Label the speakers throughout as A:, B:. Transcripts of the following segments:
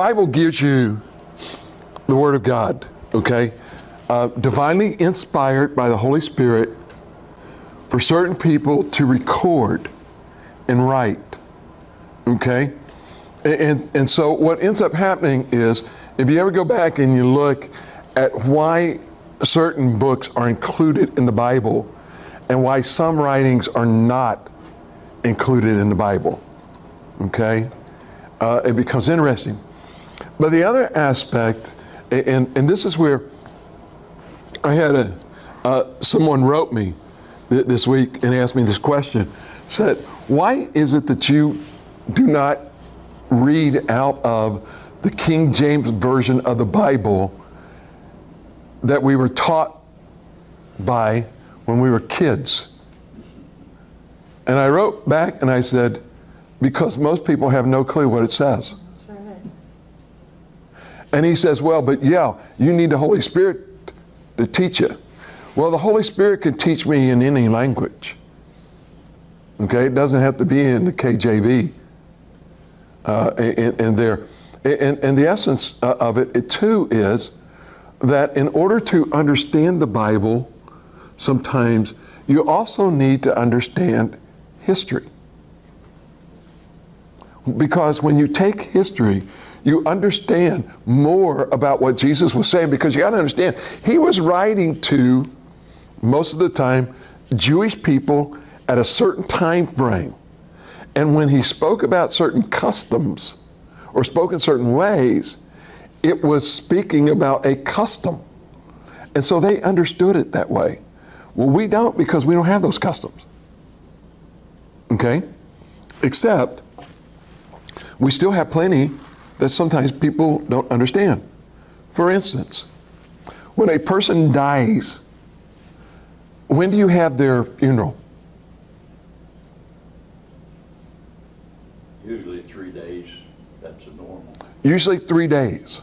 A: Bible gives you the Word of God, okay? Uh, divinely inspired by the Holy Spirit for certain people to record and write, okay? And, and so what ends up happening is if you ever go back and you look at why certain books are included in the Bible and why some writings are not included in the Bible, okay? Uh, it becomes interesting. But the other aspect, and, and this is where I had a, uh, someone wrote me th- this week and asked me this question, said, why is it that you do not read out of the King James Version of the Bible that we were taught by when we were kids? And I wrote back and I said, because most people have no clue what it says. And he says, Well, but yeah, you need the Holy Spirit to teach you. Well, the Holy Spirit can teach me in any language. Okay, it doesn't have to be in the KJV. Uh, and, and there, and, and the essence uh, of it, it too is that in order to understand the Bible, sometimes you also need to understand history. Because when you take history, you understand more about what Jesus was saying because you got to understand, he was writing to, most of the time, Jewish people at a certain time frame. And when he spoke about certain customs or spoke in certain ways, it was speaking about a custom. And so they understood it that way. Well, we don't because we don't have those customs. Okay? Except we still have plenty that sometimes people don't understand. For instance, when a person dies, when do you have their funeral?
B: Usually three days, that's a normal.
A: Usually three days.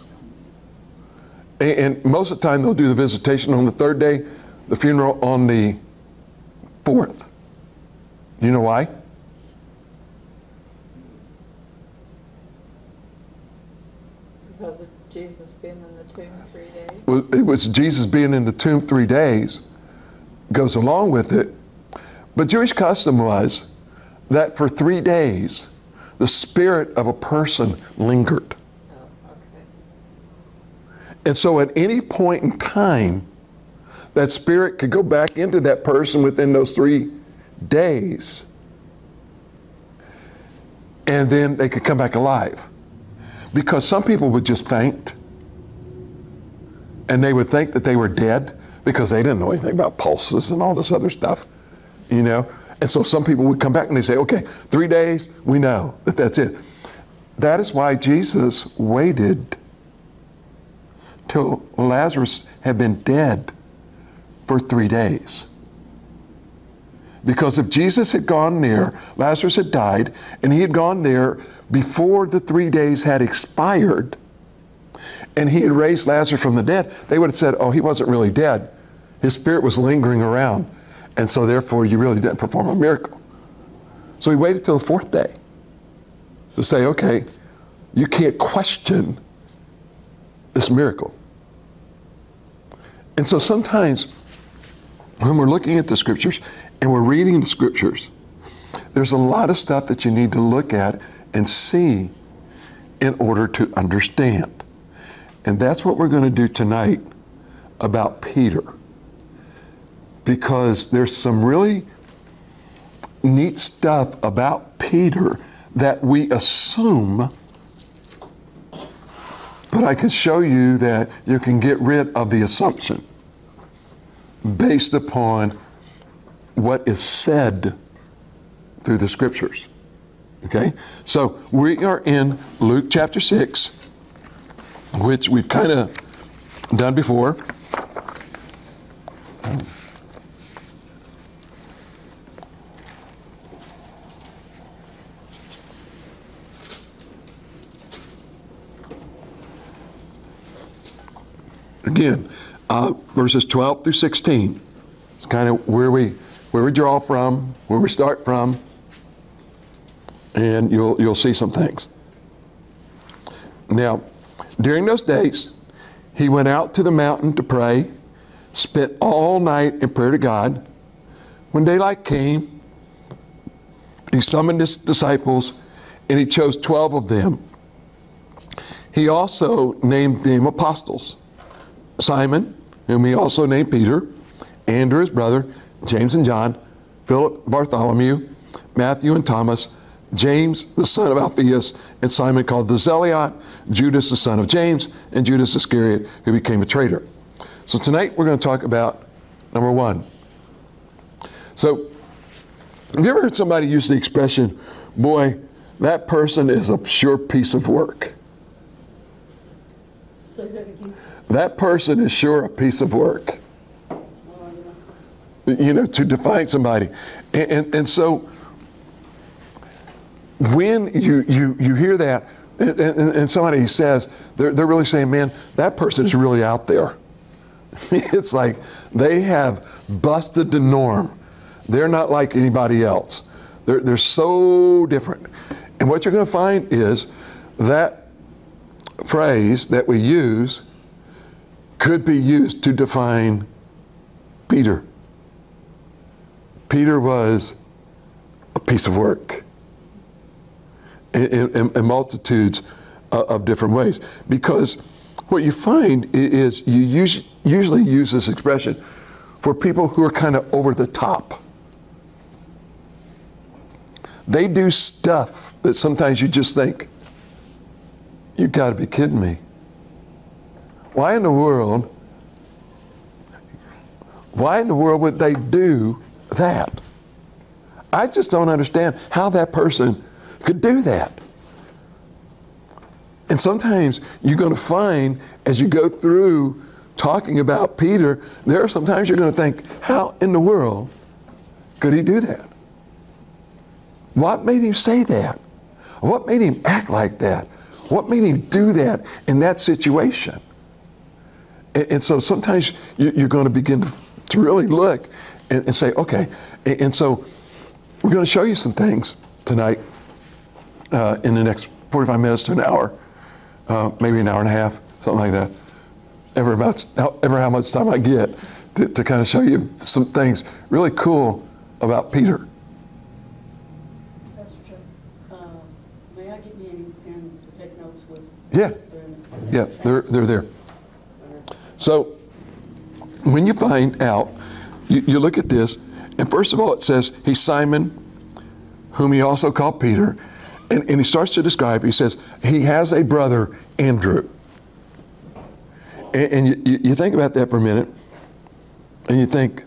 A: And, most of the time they'll do the visitation on the third day, the funeral on the fourth. Do you know why?
C: Because of Jesus being in the tomb three days?
A: Well, it was Jesus being in the tomb three days goes along with it. But Jewish custom was that for three days, the spirit of a person lingered. And so at any point in time, that spirit could go back into that person within those three days. And then they could come back alive. Because some people would just faint and they would think that they were dead because they didn't know anything about pulses and all this other stuff, you know. And so some people would come back and they say, okay, three days, we know that that's it. That is why Jesus waited till Lazarus had been dead for three days. Because if Jesus had gone there, Lazarus had died, and he had gone there before the three days had expired, and he had raised Lazarus from the dead, they would have said, Oh, he wasn't really dead. His spirit was lingering around, and so therefore you really didn't perform a miracle. So he waited till the fourth day to say, Okay, you can't question this miracle. And so sometimes when we're looking at the scriptures and we're reading the scriptures, there's a lot of stuff that you need to look at and see in order to understand. And that's what we're going to do tonight about Peter. Because there's some really neat stuff about Peter that we assume, but I can show you that you can get rid of the assumption based upon what is said through the scriptures. Okay? So we are in Luke chapter 6, which we've kind of done before. Again, uh, verses 12 through 16. It's kind of where we where we draw from, where we start from, and you'll you'll see some things. Now, during those days, he went out to the mountain to pray, spent all night in prayer to God. When daylight came, he summoned his disciples and he chose 12 of them. He also named them apostles Simon, whom he also named Peter, Andrew, his brother, James and John, Philip, Bartholomew, Matthew and Thomas, James, the son of Alphaeus, and Simon called the Zealot, Judas, the son of James, and Judas Iscariot, who became a traitor. So tonight we're going to talk about number one. So, have you ever heard somebody use the expression, boy, that person is a sure piece of work?
D: That.
A: Person is sure a piece of work. You know, to define somebody. And, and, and so, when you, you, you hear that, and, and, and somebody says, they're, they're really saying, man, that person is really out there. it's like they have busted the norm. They're not like anybody else. They're, they're so different. And what you're going to find is that phrase that we use could be used to define Peter. Peter was a piece of work in, in, in multitudes uh, of different ways. Because what you find is you use, usually use this expression for people who are kind of over the top. They do stuff that sometimes you just think, "You've got to be kidding me. Why in the world? Why in the world would they do that? I just don't understand how that person could do that. And sometimes you're going to find as you go through talking about Peter, there are sometimes you're going to think, how in the world could he do that? What made him say that? What made him act like that? What made him do that in that situation? And, and so sometimes you, are going to begin to, to really look and, and, say, okay. And, and, so we're going to show you some things tonight uh, in the next 45 minutes to an hour, uh, maybe an hour and a half, something like that. Ever about ever how much time I get to, to kind of show you some things really cool about Peter.
D: Pastor Chuck, um, may I get me in, in to take notes with?
A: Yeah. Yeah, they're, they're there. So when you find out, you, you look at this, and first of all, it says he's Simon, whom he also called Peter. And, and he starts to describe, he says, he has a brother, Andrew. And, and you, you think about that for a minute, and you think,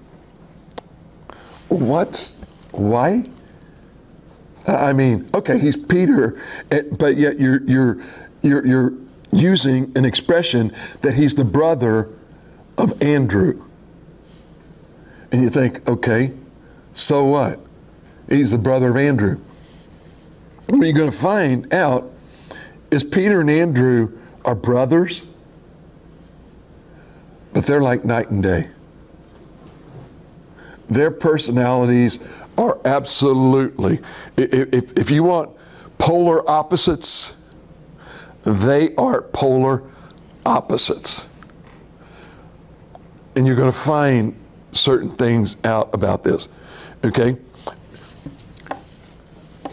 A: what's, why? I mean, okay, he's Peter, eh, but yet you're, you're, you're, you're using an expression that he's the brother of Andrew. And you think, okay, so what? He's the brother of Andrew. What you're going to find out is Peter and Andrew are brothers, but they're like night and day. Their personalities are absolutely, if, if you want polar opposites, they are polar opposites. And you're going to find certain things out about this. Okay?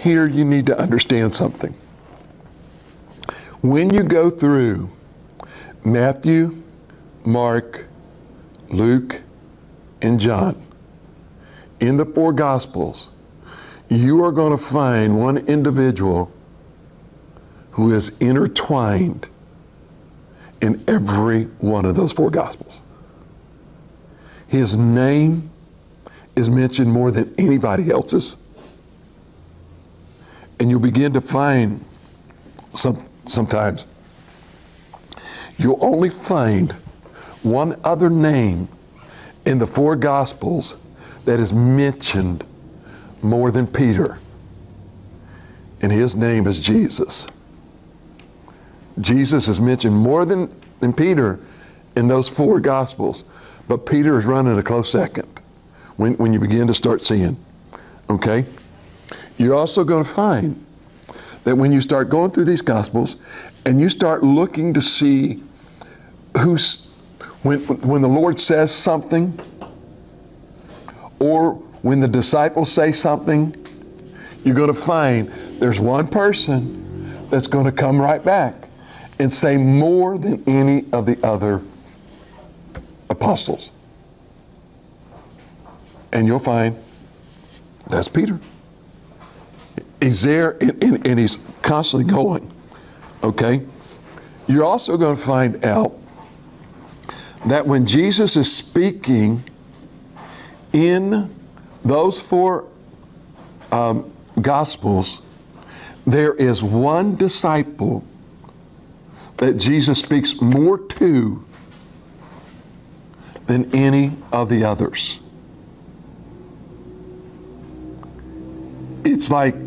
A: Here you need to understand something. When you go through Matthew, Mark, Luke, and John in the four Gospels, you are going to find one individual who is intertwined in every one of those four Gospels. His name is mentioned more than anybody else's. And you'll begin to find some, sometimes you'll only find one other name in the four Gospels that is mentioned more than Peter. And his name is Jesus. Jesus is mentioned more than, than Peter in those four Gospels, but Peter is running a close second when, when you begin to start seeing. Okay? You're also going to find that when you start going through these Gospels and you start looking to see who's, when, when the Lord says something, or when the disciples say something, you're going to find there's one person that's going to come right back and say more than any of the other apostles. And you'll find that's Peter. He's there and, and, and he's constantly going. Okay? You're also going to find out that when Jesus is speaking in those four um, Gospels, there is one disciple that Jesus speaks more to than any of the others. It's like,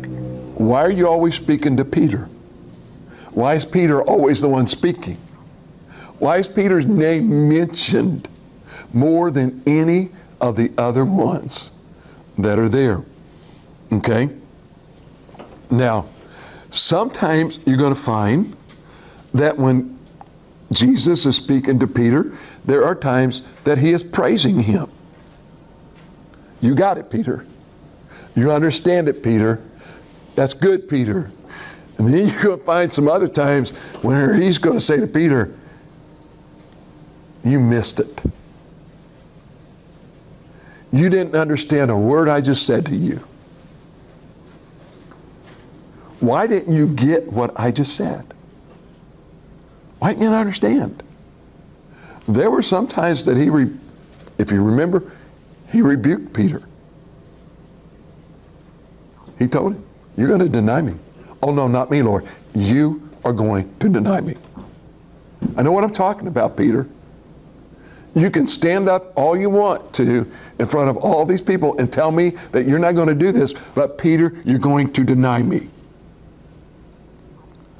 A: why are you always speaking to Peter? Why is Peter always the one speaking? Why is Peter's name mentioned more than any of the other ones that are there? Okay? Now, sometimes you're going to find that when Jesus is speaking to Peter, there are times that he is praising him. You got it, Peter. You understand it, Peter. That's good, Peter. And then you're going to find some other times when he's going to say to Peter, You missed it. You didn't understand a word I just said to you. Why didn't you get what I just said? Why didn't you understand? There were some times that he, if you remember, he rebuked Peter. He told him, You're going to deny me. Oh, no, not me, Lord. You are going to deny me. I know what I'm talking about, Peter. You can stand up all you want to in front of all these people and tell me that you're not going to do this, but Peter, you're going to deny me.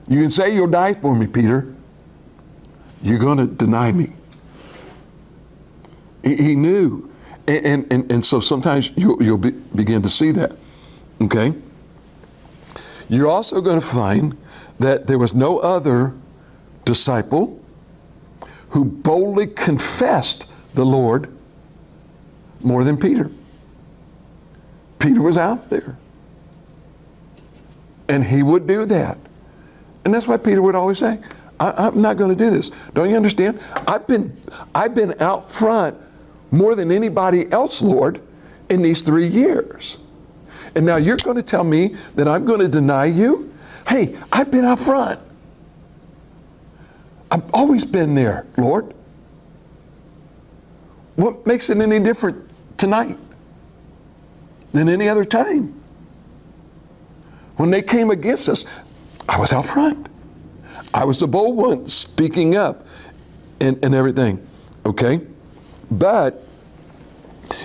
A: You can say you'll die for me, Peter. You're going to deny me. He, knew. And, and, and, so sometimes you'll, you'll be, begin to see that. Okay? You're also going to find that there was no other disciple who boldly confessed the Lord more than Peter. Peter was out there. And he would do that. And that's why Peter would always say, I, am not going to do this. Don't you understand? I've been, I've been out front more than anybody else, Lord, in these three years. And now you're going to tell me that I'm going to deny you? Hey, I've been out front. I've always been there, Lord. What makes it any different tonight than any other time? When they came against us, I was out front. I was the bold one speaking up and, and everything. Okay? But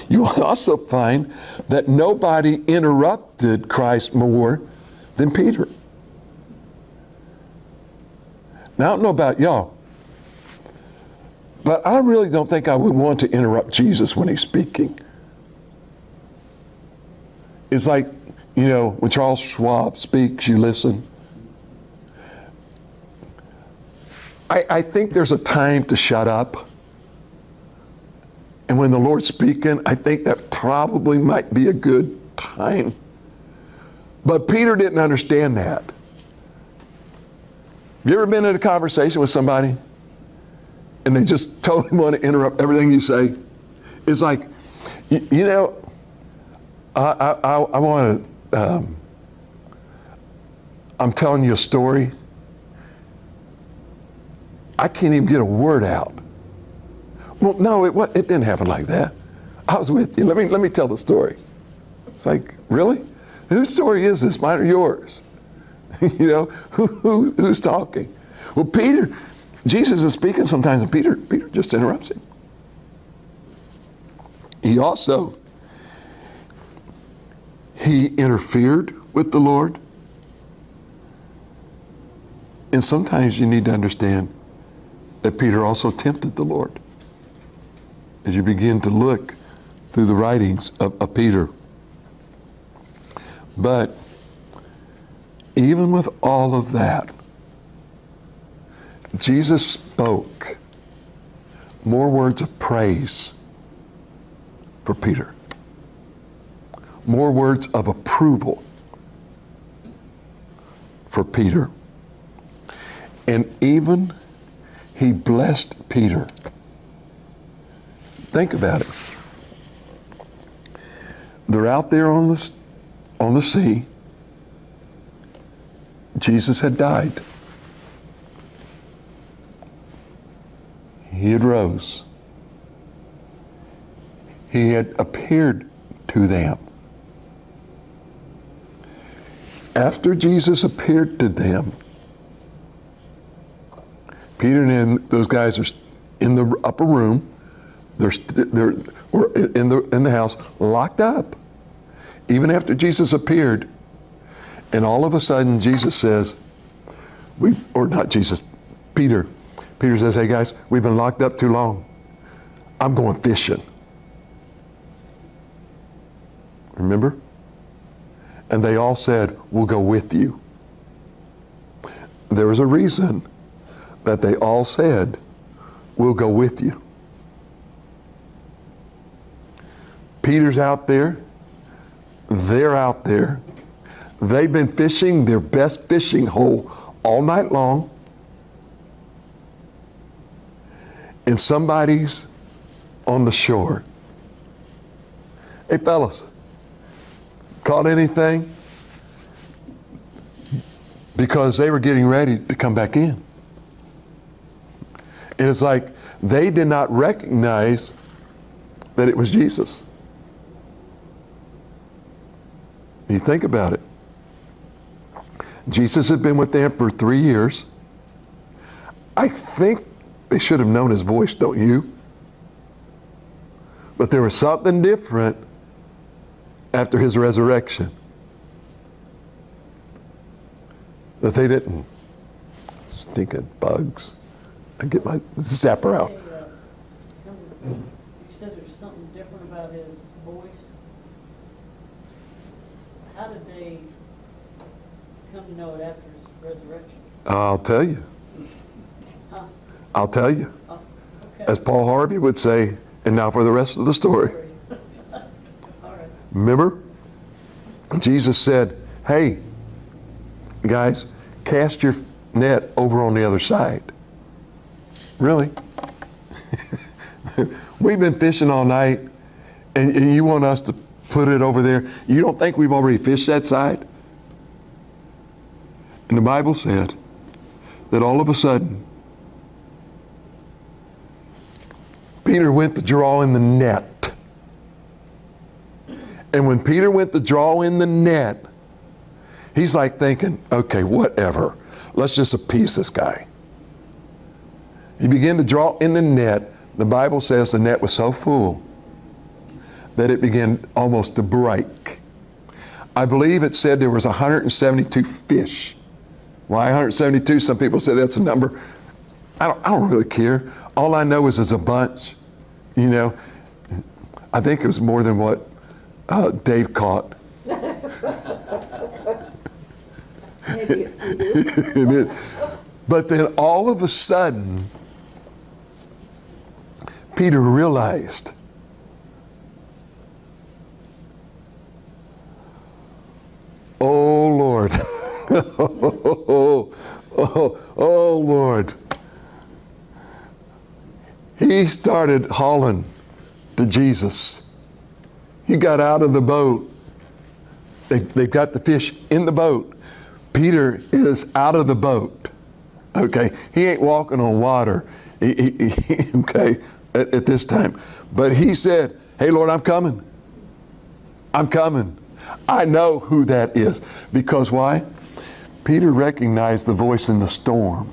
A: you will also find that nobody interrupted Christ more than Peter. Now, I don't know about y'all, but I really don't think I would want to interrupt Jesus when he's speaking. It's like, you know, when Charles Schwab speaks, you listen. I, I think there's a time to shut up. And when the Lord's speaking, I think that probably might be a good time. But Peter didn't understand that. Have you ever been in a conversation with somebody and they just totally want to interrupt everything you say? It's like, you, know, I, I, I want to, um, I'm telling you a story. I can't even get a word out. Well, no, it, it didn't happen like that. I was with you. Let me, let me tell the story. It's like, really? Whose story is this, mine or yours? you know, who, who, who's talking? Well, Peter, Jesus is speaking sometimes, and Peter, Peter just interrupts him. He also, he interfered with the Lord. And sometimes you need to understand that Peter also tempted the Lord. As you begin to look through the writings of, of Peter. But even with all of that, Jesus spoke more words of praise for Peter, more words of approval for Peter. And even he blessed Peter. Think about it. They're out there on the, on the sea. Jesus had died. He had rose. He had appeared to them. After Jesus appeared to them, Peter and those guys are in the upper room. They're, they're or in the in the house, locked up. Even after Jesus appeared, and all of a sudden Jesus says, "We or not Jesus, Peter." Peter says, "Hey guys, we've been locked up too long. I'm going fishing." Remember? And they all said, "We'll go with you." There was a reason that they all said, We'll go with you. Peter's out there, they're out there. They've been fishing their best fishing hole all night long. And somebody's on the shore. Hey, fellas, caught anything? Because they were getting ready to come back in. And it's like they did not recognize that it was Jesus. You think about it. Jesus had been with them for three years. I think they should have known his voice, don't you? But there was something different after his resurrection that they didn't. Stinking bugs. I get my zapper out.
D: Hey, uh, you said there's something different about his voice. How did they know it after his resurrection?
A: I'll tell you.
D: Huh?
A: I'll tell you.
D: Oh, okay.
A: As Paul Harvey would say, and now for the rest of the story.
D: Right.
A: Remember? Jesus said, Hey, guys, cast your net over on the other side. Really? We've been fishing all night, and, and you want us to put it over there. You don't think we've already fished that side? And the Bible said that all of a sudden, Peter went to draw in the net. And when Peter went to draw in the net, he's like thinking, okay, whatever. Let's just appease this guy. He began to draw in the net. The Bible says the net was so full that it began almost to break. I believe it said there was 172 fish. Why 172? Some people say that's a number. I don't, I don't really care. All I know is it's a bunch. You know, I think it was more than what uh, Dave caught. But then all of a sudden, Peter realized oh Lord, oh, oh, oh Lord. He started hauling to Jesus. He got out of the boat. They, they've got the fish in the boat. Peter is out of the boat. Okay, he ain't walking on water. He, he- he- okay, at, at this time, but he said, "Hey, Lord, I'm coming. I'm coming. I know who that is because why? Peter recognized the voice in the storm.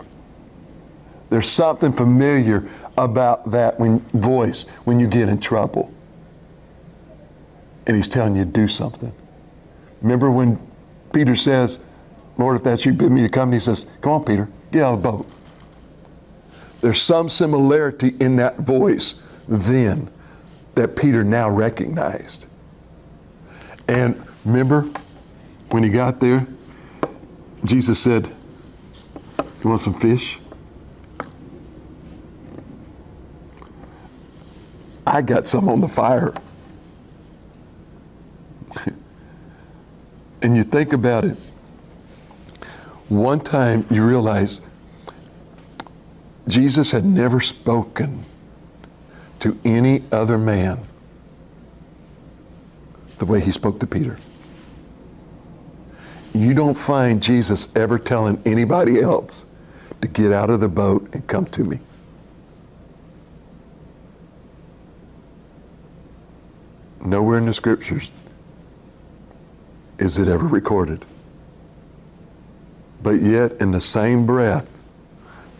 A: There's something familiar about that when voice when you get in trouble, and he's telling you to do something. Remember when Peter says, Lord, if that's you, bid me to come, and he says, Come on, Peter, get out of the boat. There's some similarity in that voice then that Peter now recognized. And remember when he got there, Jesus said, You want some fish? I got some on the fire. and you think about it. One time you realize Jesus had never spoken to any other man the way he spoke to Peter. You don't find Jesus ever telling anybody else to get out of the boat and come to me. Nowhere in the scriptures is it ever recorded. But yet, in the same breath,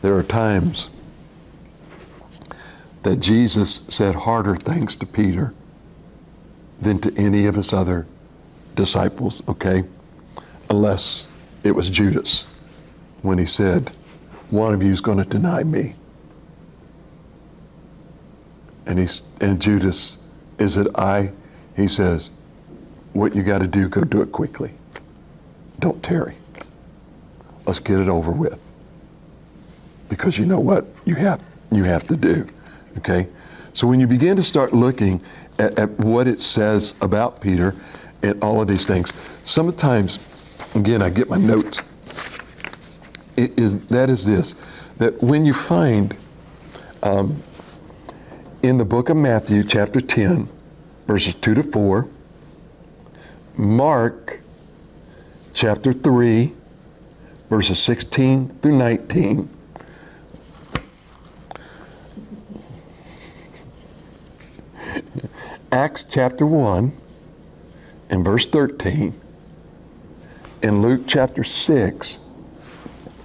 A: there are times that Jesus said harder things to Peter than to any of his other disciples, okay? Unless it was Judas when he said, One of you is going to deny me. And, he's, and Judas, is it I? He says, What you got to do, go do it quickly. Don't tarry. Let's get it over with. Because you know what you have, you have to do. Okay? So when you begin to start looking at, at what it says about Peter and all of these things, sometimes, again, I get my notes. It is, that is this that when you find um, in the book of Matthew, chapter 10, verses 2 to 4, Mark, chapter 3, verses 16 through 19, Acts chapter 1 and verse 13, and Luke chapter 6,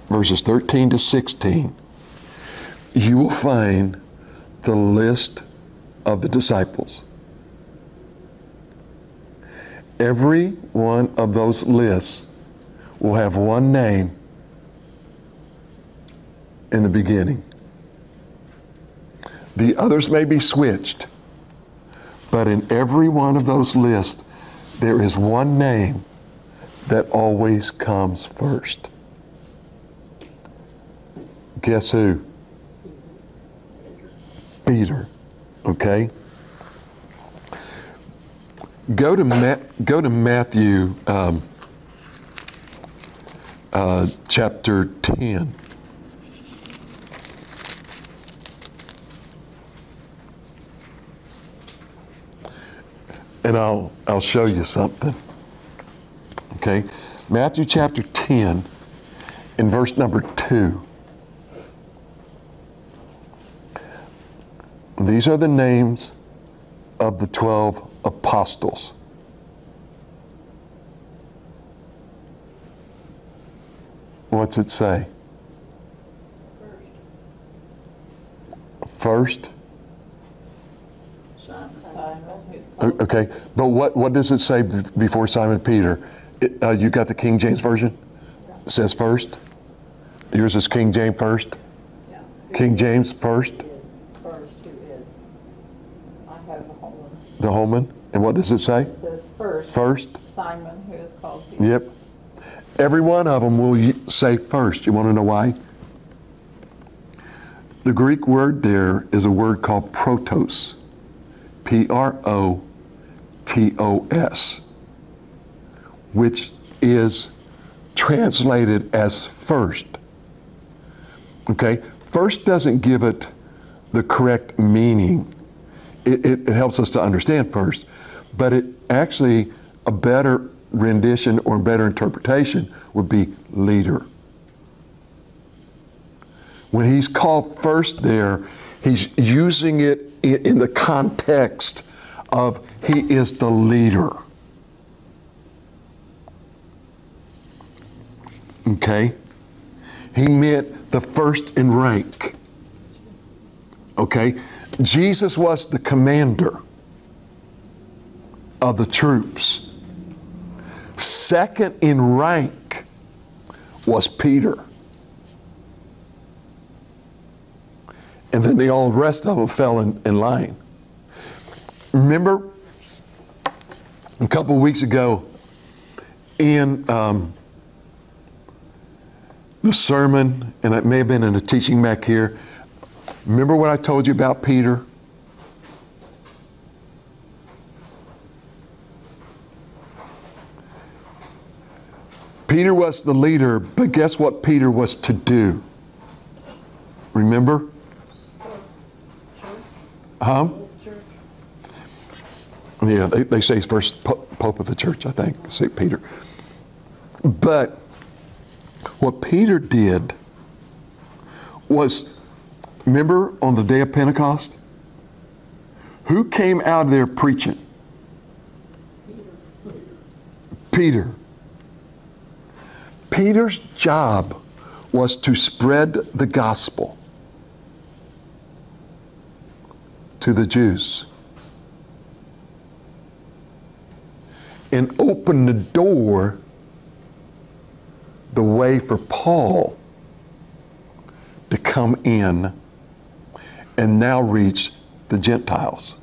A: verses 13 to 16, you will find the list of the disciples. Every one of those lists will have one name in the beginning. The others may be switched, but in every one of those lists, there is one name that always comes first. Guess who? Peter. Okay? Go to, Ma- go to Matthew um, uh, chapter 10. And I'll, I'll show you something. Okay? Matthew chapter 10, in verse number 2. These are the names of the 12 apostles. What's it say? First?
B: Simon,
C: Simon, who's
A: O-
C: called
A: Okay, but what, what does it say before Simon Peter? Uh, you got the King James Version? It says first? Yours is King James first?
C: Yeah.
A: King James first?
C: is first, who is. I have the whole one.
A: The Holman? And what does it say?
C: It says first.
A: First?
C: Simon, who is called Peter.
A: Yep. Every one of them will say first. You want to know why? The Greek word there is a word called protos. P R O T O S, which is translated as first. Okay? First doesn't give it the correct meaning. It, it, it helps us to understand first, but it actually, a better rendition or better interpretation would be leader. When he's called first there, he's using it in the context of he is the leader. Okay? He meant the first in rank. Okay? Jesus was the commander of the troops. Second in rank was Peter. And then the all rest of them fell in, in line. Remember a couple weeks ago in um, the sermon, and it may have been in a teaching back here. Remember what I told you about Peter? Peter was the leader, but guess what Peter was to do? Remember? Huh? Yeah, they, they say he's first pope of the church, I think, St. Peter. But what Peter did was, remember on the day of Pentecost? Who came out of there preaching? Peter. Peter's job was to spread the gospel to the Jews. and open the door the way for Paul to come in and now reach the Gentiles.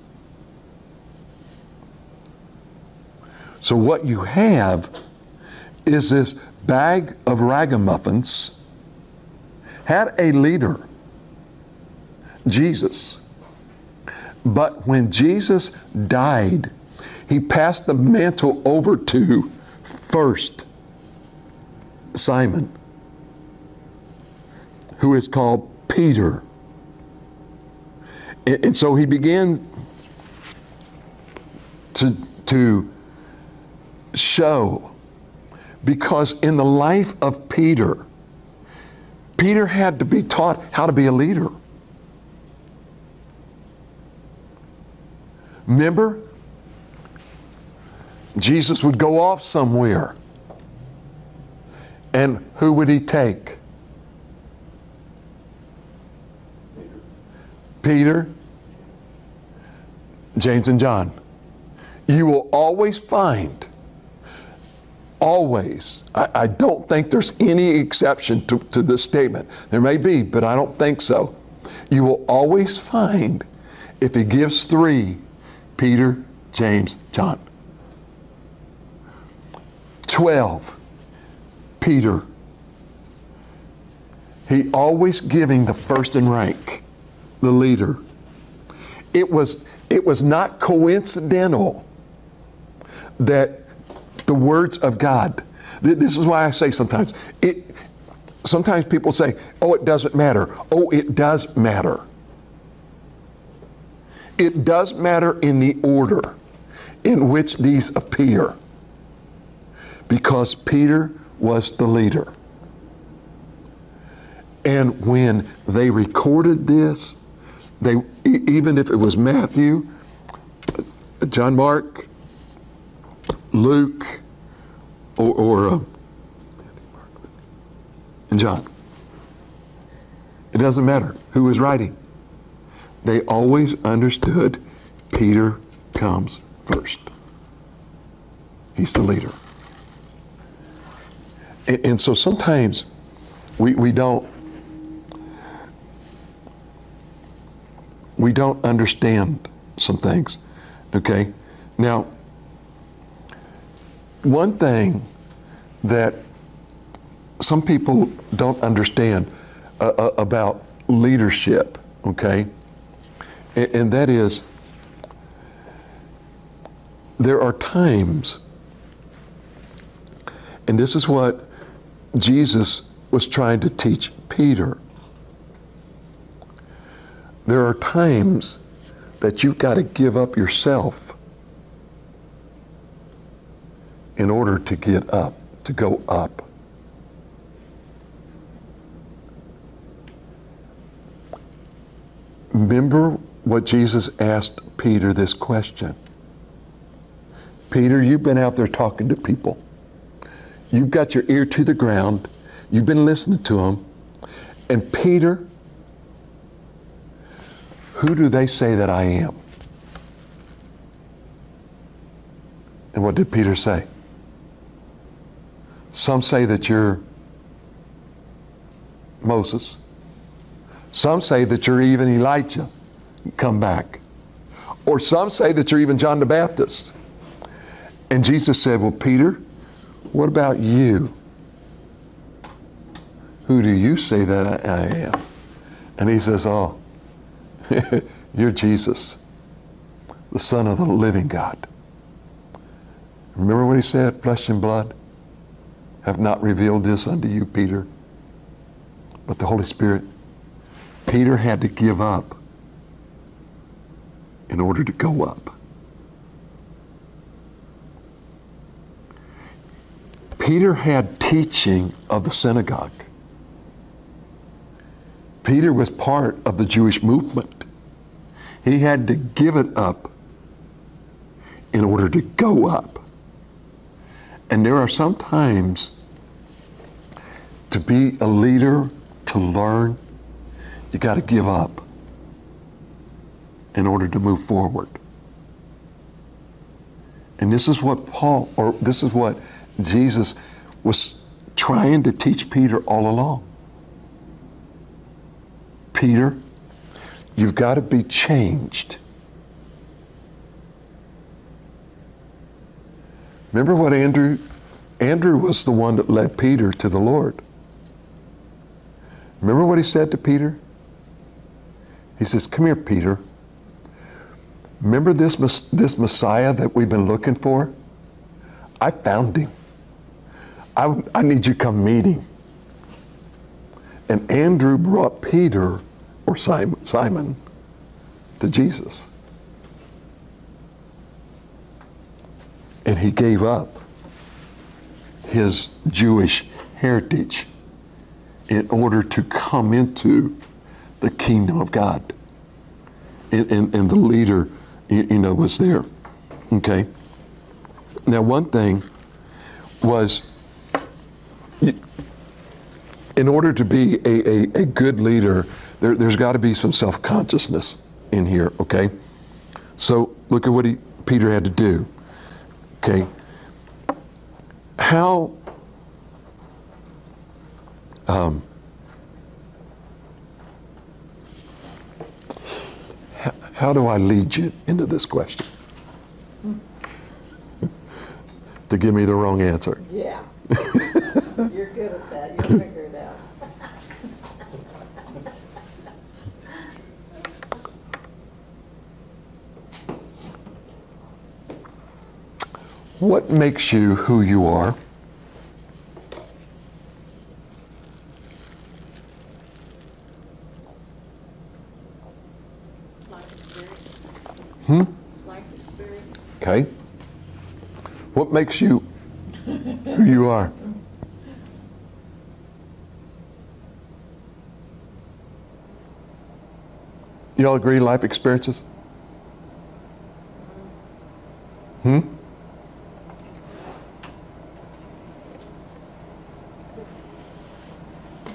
A: So, what you have is this bag of ragamuffins had a leader, Jesus. But when Jesus died, he passed the mantle over to first Simon, who is called Peter. And, so he began to, to show, because in the life of Peter, Peter had to be taught how to be a leader. Remember, Jesus would go off somewhere. And who would he take? Peter, James, and John. You will always find, always, I, I don't think there's any exception to, to this statement. There may be, but I don't think so. You will always find, if he gives three, Peter, James, John. 12, Peter. He always giving the first in rank, the leader. It was, it was not coincidental that the words of God, th- this is why I say sometimes, it, sometimes people say, oh, it doesn't matter. Oh, it does matter. It does matter in the order in which these appear because Peter was the leader. And when they recorded this, they even if it was Matthew, John Mark, Luke, or, or uh, John, it doesn't matter who was writing. They always understood Peter comes first. He's the leader. And, and so sometimes we, we don't we don't understand some things. Okay? Now, one thing that some people don't understand uh, uh, about leadership, okay, and, and that is there are times, and this is what Jesus was trying to teach Peter. There are times that you've got to give up yourself in order to get up, to go up. Remember what Jesus asked Peter this question Peter, you've been out there talking to people. You've got your ear to the ground. You've been listening to them. And Peter, who do they say that I am? And what did Peter say? Some say that you're Moses. Some say that you're even Elijah, come back. Or some say that you're even John the Baptist. And Jesus said, Well, Peter, what about you? Who do you say that I, I am? And he says, Oh, you're Jesus, the Son of the living God. Remember what he said, flesh and blood have not revealed this unto you, Peter, but the Holy Spirit. Peter had to give up in order to go up. Peter had teaching of the synagogue. Peter was part of the Jewish movement. He had to give it up in order to go up. And there are some times to be a leader, to learn, you got to give up in order to move forward. And this is what Paul, or this is what Jesus was trying to teach Peter all along. Peter, you've got to be changed. Remember what Andrew Andrew was the one that led Peter to the Lord. Remember what he said to Peter? He says, "Come here, Peter. Remember this this Messiah that we've been looking for? I found him. I, I need you to come meet him." And Andrew brought Peter or Simon, Simon to Jesus. And he gave up his Jewish heritage in order to come into the kingdom of God. And, and, and the leader, you, know, was there. Okay? Now, one thing was in order to be a, a, a good leader, there, there's got to be some self consciousness in here, okay? So look at what he, Peter had to do. Okay? How um, how, how do I lead you into this question? to give me the wrong answer.
C: Yeah. You're good at that. You'll figure it out.
A: What makes you who you are? Hmm?
D: Life experience.
A: Okay. What makes you who you are? You all agree life experiences? Hmm?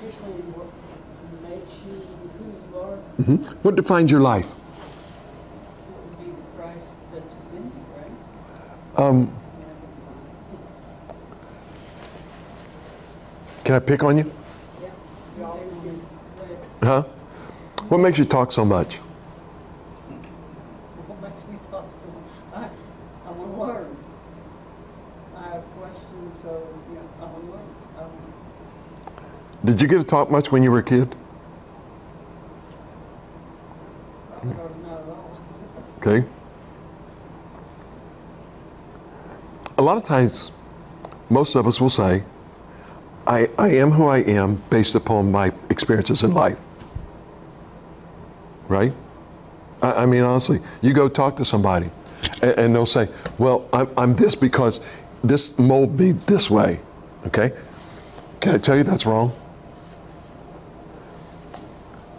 D: You're saying what makes you who you are,
A: hmm What defines your life?
D: would be the Christ that's within you, right?
A: Um, can I pick on you?
D: Yeah. You always get,
A: Huh? What makes you talk so much?
D: what makes me talk so much? I, I want to learn. I have questions, so, you know, I want to learn. I
A: Did you get to talk much when you were a kid?
D: Probably not at all.
A: Okay. A lot of times, most of us will say, I, I am who I am based upon my experiences in life. Right? I, I mean, honestly, you go talk to somebody and, and they'll say, Well, I'm, I'm this because this molded me this way. Okay? Can I tell you that's wrong?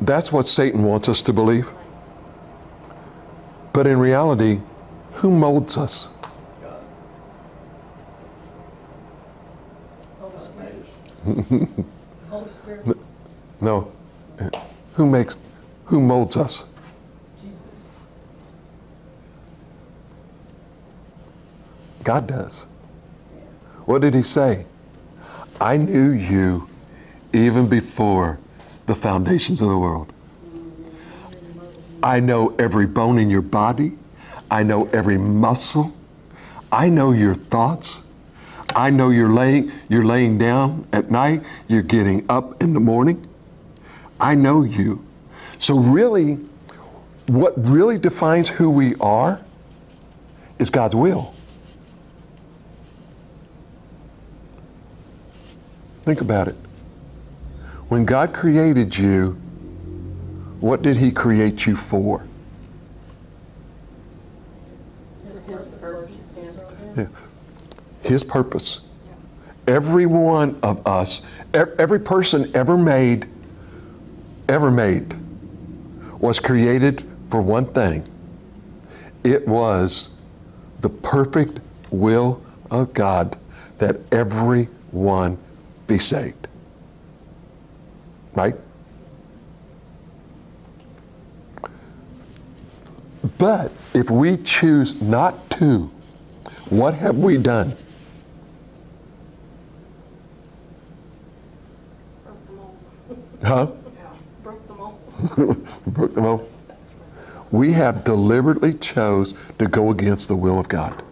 A: That's what Satan wants us to believe. But in reality, who molds us? No. Who makes, who molds us?
D: Jesus.
A: God does. What did he say? I knew you even before the foundations of the world. I know every bone in your body. I know every muscle. I know your thoughts. I know you're laying, you're laying down at night, you're getting up in the morning. I know you. So, really, what really defines who we are is God's will. Think about it. When God created you, what did He create you for?
C: His purpose.
A: Yeah. His purpose. Every one of us, every person ever made, ever made, was created for one thing. It was the perfect will of God that everyone be saved. Right? But if we choose not to, what have we done? Huh?
D: Broke them all.
A: Broke them all. We have deliberately chose to go against the will of God.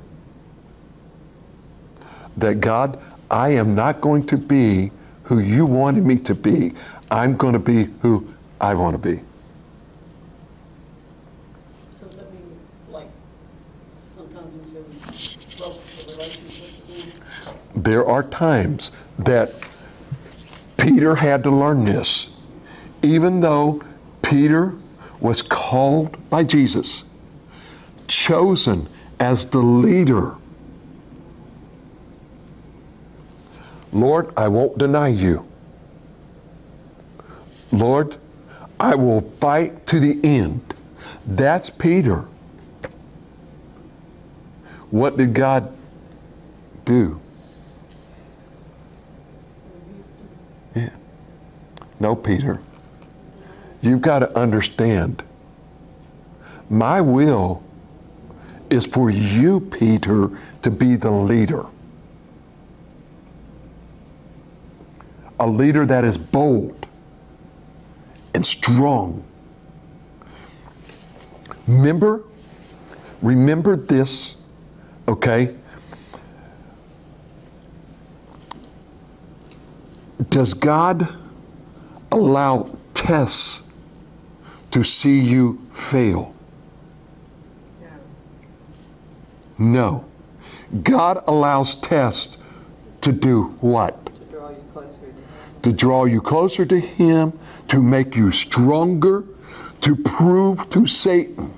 A: That God, I am not going to be who you wanted me to be. I'm going to be who I want to be.
D: So does that mean, like, sometimes you say we broke the relationship then?
A: There are times that Peter had to learn this. Even though Peter was called by Jesus, chosen as the leader. Lord, I won't deny you. Lord, I will fight to the end. That's Peter. What did God do? Yeah. No, Peter. You've got to understand. My will is for you, Peter, to be the leader. A leader that is bold and strong. Remember, remember this, okay? Does God allow tests to see you fail? No. God allows tests to do what?
C: To draw you closer to Him.
A: To draw you closer to Him, to make you stronger, to prove to Satan,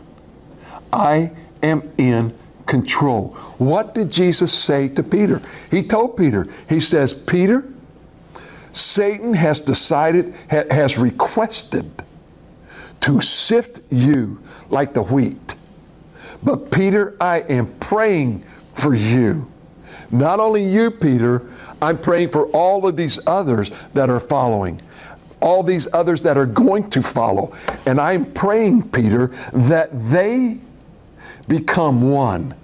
A: I am in control. What did Jesus say to Peter? He told Peter, He says, Peter, Satan has decided, ha- has requested to sift you like the wheat. But Peter, I am praying for you. Not only you, Peter, I'm praying for all of these others that are following, all these others that are going to follow. And I'm praying, Peter, that they become one,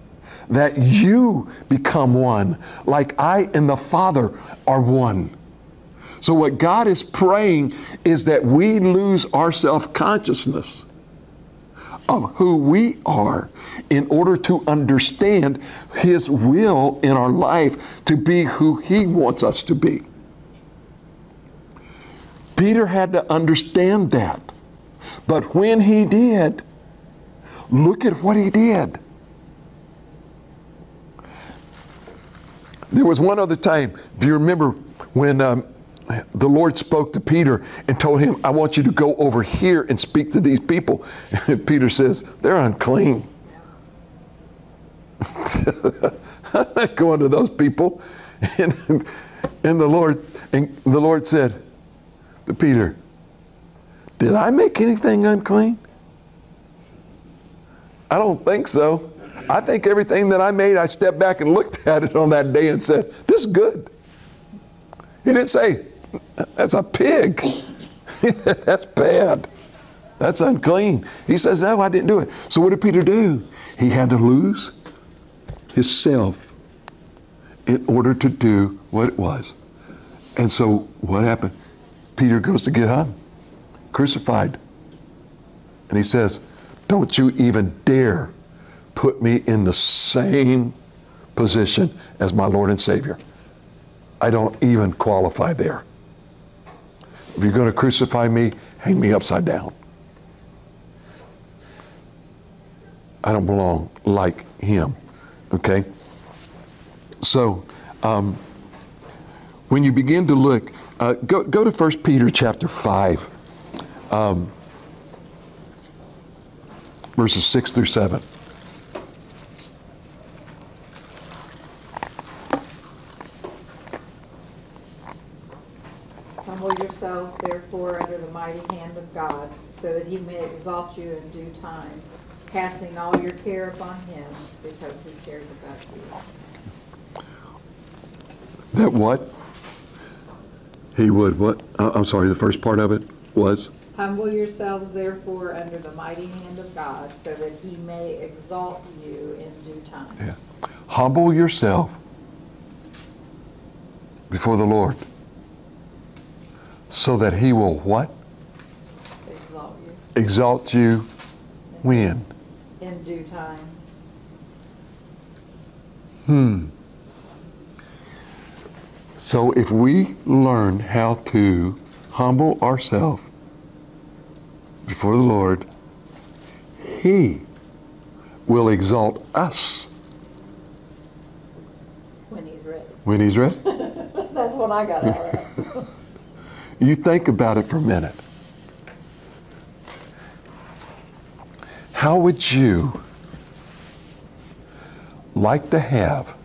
A: that you become one, like I and the Father are one. So, what God is praying is that we lose our self consciousness of who we are in order to understand His will in our life to be who He wants us to be. Peter had to understand that. But when he did, look at what he did. There was one other time, if you remember, when um, the Lord spoke to Peter and told him, I want you to go over here and speak to these people. And Peter says, They're unclean. I'm not going to those people. And, and the Lord and the Lord said to Peter, Did I make anything unclean? I don't think so. I think everything that I made, I stepped back and looked at it on that day and said, This is good. He didn't say, That's a pig. That's bad. That's unclean. He says, No, I didn't do it. So what did Peter do? He had to lose his self in order to do what it was. And so what happened? Peter goes to get hung, crucified. And he says, Don't you even dare put me in the same position as my Lord and Savior. I don't even qualify there. If you're going to crucify me, hang me upside down. I don't belong like him. Okay? So, um, when you begin to look, uh, go, go to 1 Peter chapter 5, um, verses 6 through 7.
C: Humble yourselves therefore under the mighty hand of God, so that he may exalt you in due time, casting all your care upon him, because he cares about you.
A: That what? He would what? Uh, I'm sorry, the first part of it was?
C: Humble yourselves therefore under the mighty hand of God, so that he may exalt you in due time.
A: Yeah. Humble yourself before the Lord so that he will what?
C: Exalt you
A: when?
C: in due time.
A: Hmm. So if we learn how to humble ourselves before the Lord, He will exalt us
C: When he's ready.
A: when He's ready.
C: That's what I got out of it.
A: You think about it for a minute. How would you like to have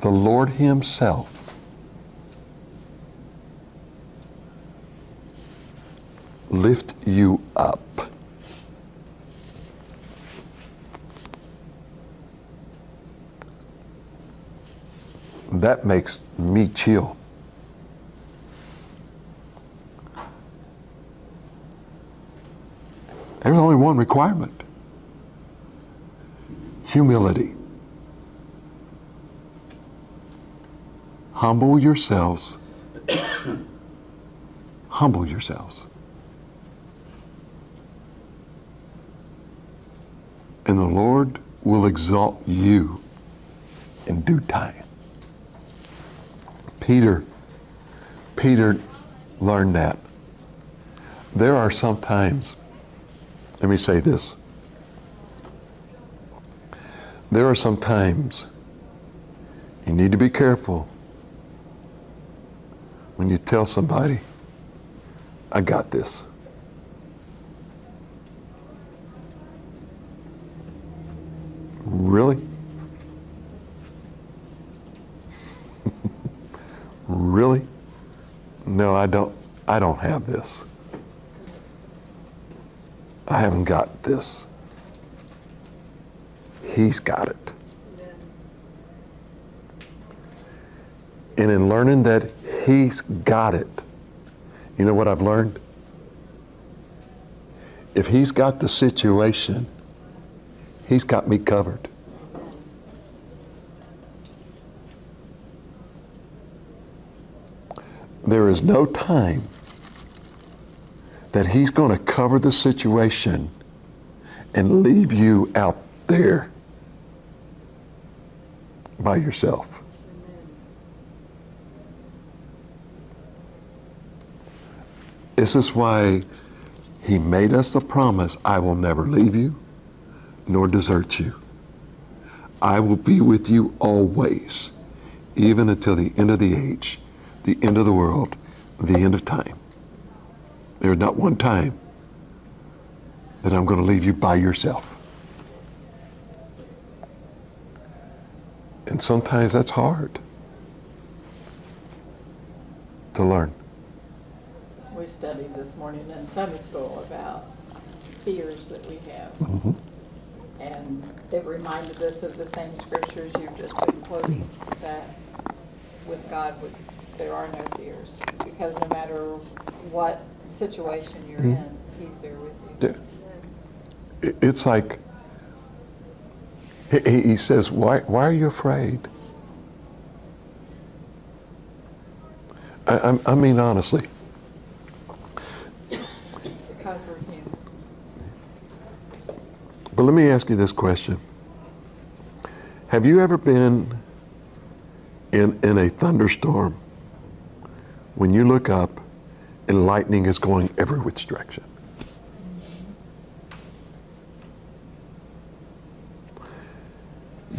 A: the Lord Himself lift you up? That makes me chill. There's only one requirement humility. Humble yourselves. Humble yourselves. And the Lord will exalt you in due time. Peter, Peter learned that. There are some times let me say this. There are some times you need to be careful when you tell somebody, I got this. Really? really? No, I don't I don't have this. I haven't got this. He's got it. And in learning that He's got it, you know what I've learned? If He's got the situation, He's got me covered. There is no time that He's going to cover the situation and leave you out there by yourself. This is why He made us a promise I will never leave you nor desert you. I will be with you always, even until the end of the age, the end of the world, the end of time. There's not one time that I'm going to leave you by yourself. And sometimes that's hard to learn.
C: We studied this morning in Sunday school about fears that we have. Mm-hmm. And it reminded us of the same scriptures you've just been quoting, that with God, there are no fears. Because no matter what situation you're hmm? in, He's there with you.
A: It's like, he, he he says, why, why are you afraid? I, I, I mean, honestly,
C: Because we're human.
A: but let me ask you this question. Have you ever been in, in a thunderstorm when you look up and lightning is going every which direction?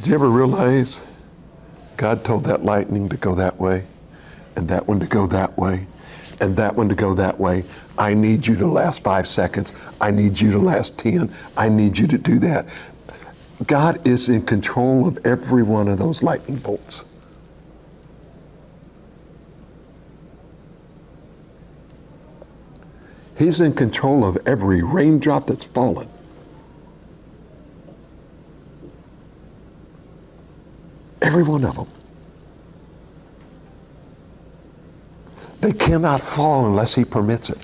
A: Do you ever realize God told that lightning to go that way, and that one to go that way, and that one to go that way. I need you to last five seconds. I need you to last 10. I need you to do that. God is in control of every one of those lightning bolts. He's in control of every raindrop that's fallen. Every one of them. They cannot fall unless He permits it.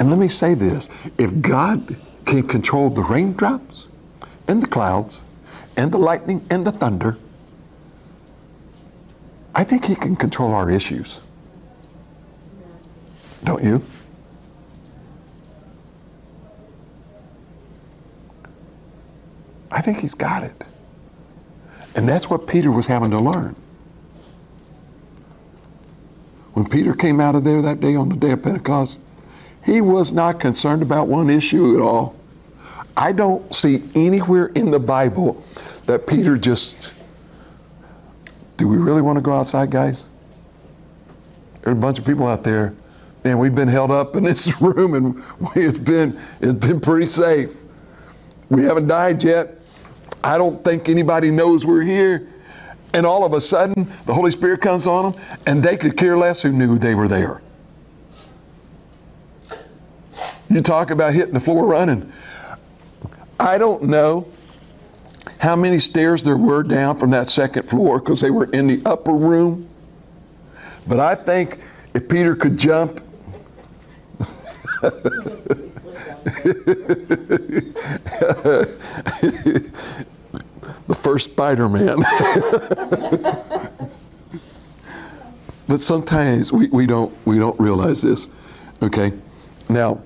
A: And let me say this if God can control the raindrops and the clouds and the lightning and the thunder, I think He can control our issues. Don't you? I think he's got it. And that's what Peter was having to learn. When Peter came out of there that day on the day of Pentecost, he was not concerned about one issue at all. I don't see anywhere in the Bible that Peter just, do we really want to go outside, guys? There's a bunch of people out there, and we've been held up in this room, and it's been it's been pretty safe. We haven't died yet. I don't think anybody knows we're here. And all of a sudden, the Holy Spirit comes on them, and they could care less who knew they were there. You talk about hitting the floor running. I don't know how many stairs there were down from that second floor because they were in the upper room. But I think if Peter could jump, the first Spider Man. but sometimes we, we, don't, we don't realize this. Okay? Now,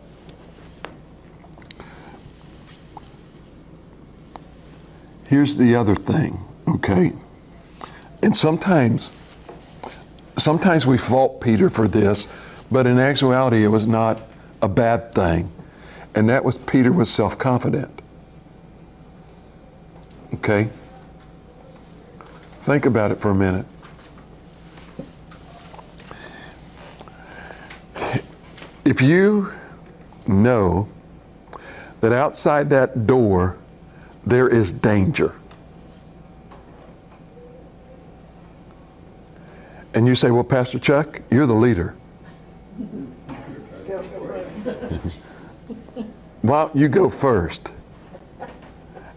A: here's the other thing, okay? And sometimes, sometimes we fault Peter for this, but in actuality, it was not a bad thing. And that was Peter was self confident. Okay? Think about it for a minute. If you know that outside that door there is danger, and you say, Well, Pastor Chuck, you're the leader. Don't you go first?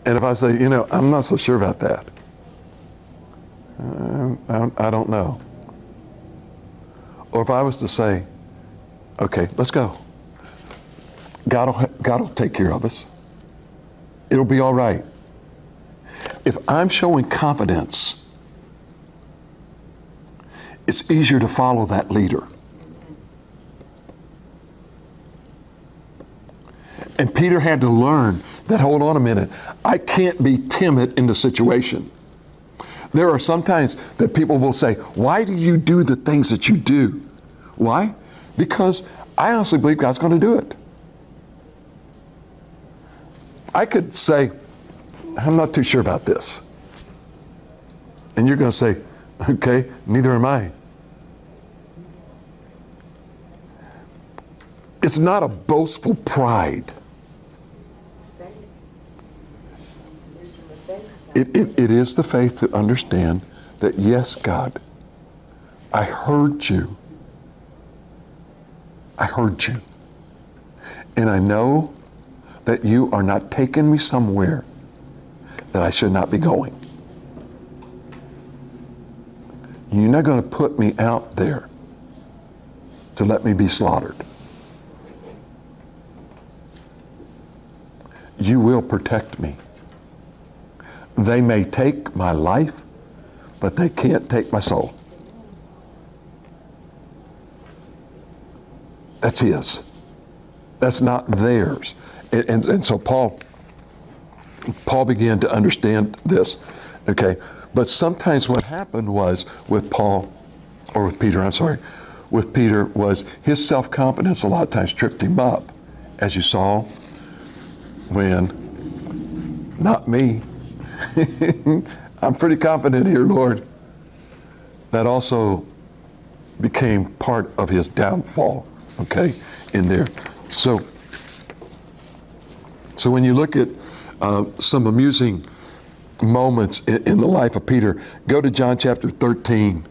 A: And if I say, you know, I'm not so sure about that, uh, I, I don't know. Or if I was to say, okay, let's go. God will, God will take care of us. It'll be all right. If I'm showing confidence, it's easier to follow that leader. And Peter had to learn that, hold on a minute, I can't be timid in the situation. There are sometimes that people will say, Why do you do the things that you do? Why? Because I honestly believe God's going to do it. I could say, I'm not too sure about this. And you're going to say, Okay, neither am I. It's not a boastful pride. It, it, it is the faith to understand that, yes, God, I heard you. I heard you. And I know that you are not taking me somewhere that I should not be going. You're not going to put me out there to let me be slaughtered. You will protect me. They may take my life, but they can't take my soul. That's his. That's not theirs. And, and, and, so Paul, Paul began to understand this. Okay. But sometimes what happened was with Paul, or with Peter, I'm sorry, with Peter was his self-confidence a lot of times tripped him up, as you saw when not me, I'm pretty confident here, Lord. That also became part of his downfall, okay, in there. So, so when you look at uh, some amusing moments in, in the life of Peter, go to John chapter 13.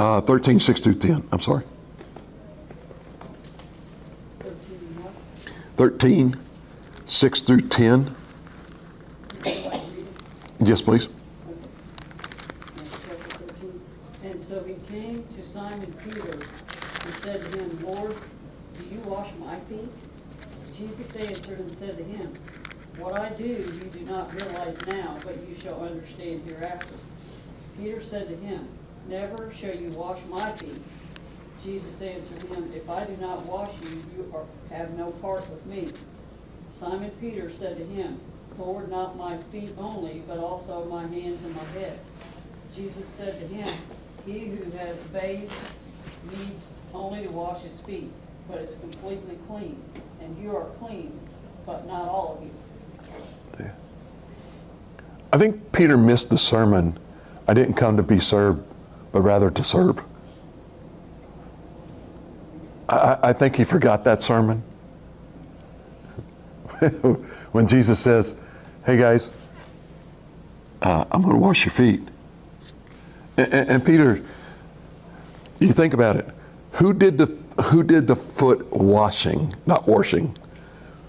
A: Uh, 13, 6 through 10. I'm sorry.
D: Thirteen
A: 6 through 10.
D: Would you like to read it?
A: Yes, please.
D: And so he came to Simon Peter and said to him, Lord, do you wash my feet? Jesus answered and said to him, What I do you do not realize now, but you shall understand hereafter. Peter said to him, Never shall you wash my feet. Jesus answered him, If I do not wash you, you are, have no part with me. Simon Peter said to him, Lord, not my feet only, but also my hands and my head. Jesus said to him, He who has bathed needs only to wash his feet, but is completely clean. And you are clean, but not all of you.
A: I think Peter missed the sermon. I didn't come to be served, but rather to serve. I, I- think he forgot that sermon. when Jesus says, Hey guys, uh, I'm going to wash your feet. And, and- and Peter, you think about it. Who did the who did the foot washing, not washing?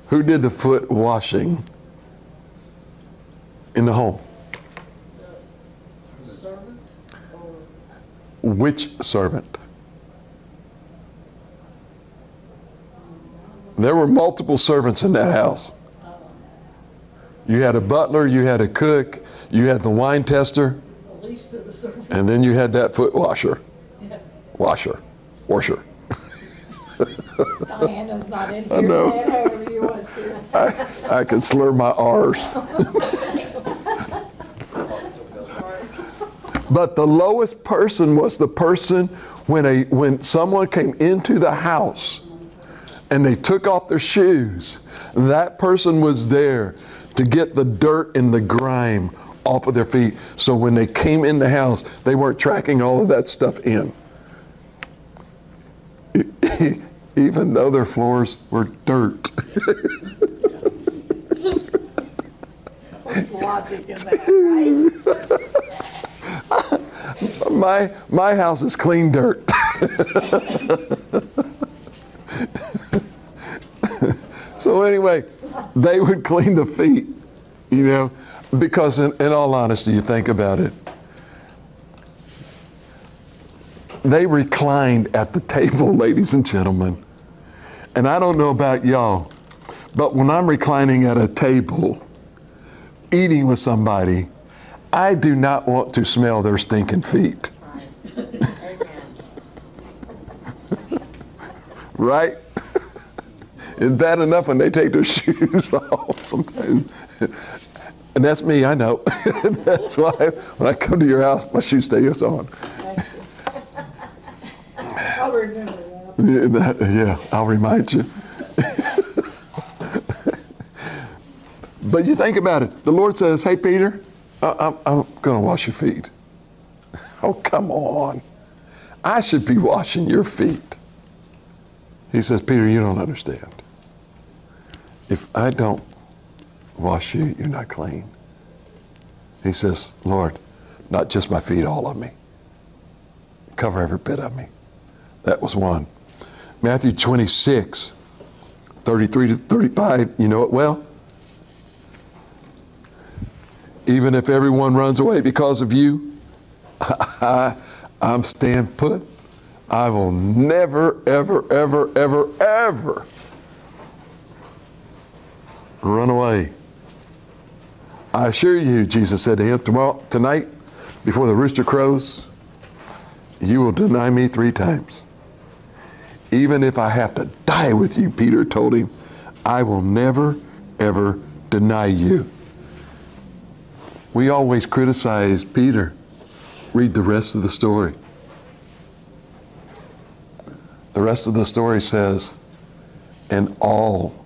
A: Who did the foot washing in the home?
D: Servant or
A: Which servant? There were multiple servants in that house. You had a butler, you had a cook, you had the wine tester,
D: the least of the
A: and then you had that foot washer.
D: Yeah.
A: Washer. Washer.
C: Diana's not in
A: I know.
C: say it however you want to.
A: I, I could slur my R's. But the lowest person was the person when a when someone came into the house and they took off their shoes. That person was there to get the dirt and the grime off of their feet. So when they came in the house, they weren't tracking all of that stuff in. Even though their floors were dirt.
C: What's logic in that, right?
A: My my house is clean dirt. so anyway, they would clean the feet, you know, because in, in all honesty, you think about it. They reclined at the table, ladies and gentlemen. And I don't know about y'all, but when I'm reclining at a table, eating with somebody, I do not want to smell their stinking feet. right? Is that enough when they take their shoes off sometimes? And that's me, I know. that's why when I come to your house, my shoes stay on.
C: I'll remember that-
A: yeah, I'll remind you. but you think about it. The Lord says, Hey, Peter, I- I'm, I'm going to wash your feet. Oh, come on. I should be washing your feet. He says, Peter, you don't understand. If I don't wash you, you're not clean. He says, Lord, not just my feet, all of me. Cover every bit of me. That was one. Matthew 26, 33 to 35, you know it well. Even if everyone runs away because of you, I, I'm staying put. I will never, ever, ever, ever, ever run away. I assure you, Jesus said to him, tomorrow, tonight, before the rooster crows, you will deny me three times. Even if I have to die with you, Peter told him, I will never ever deny you. We always criticize Peter. Read the rest of the story. The rest of the story says, and all